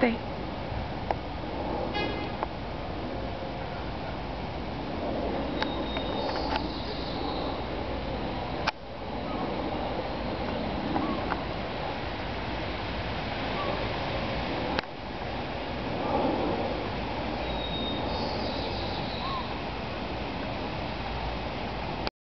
Stay.